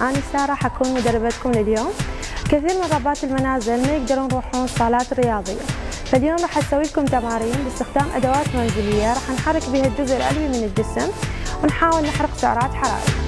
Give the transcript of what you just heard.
أنا سارة حكون مدربتكم لليوم. كثير من ربات المنازل ما يقدرون يروحون الصالات الرياضية فاليوم راح أسوي لكم تمارين باستخدام أدوات منزلية. راح نحرك بها الجزء العلوي من الجسم ونحاول نحرق سعرات حرارية.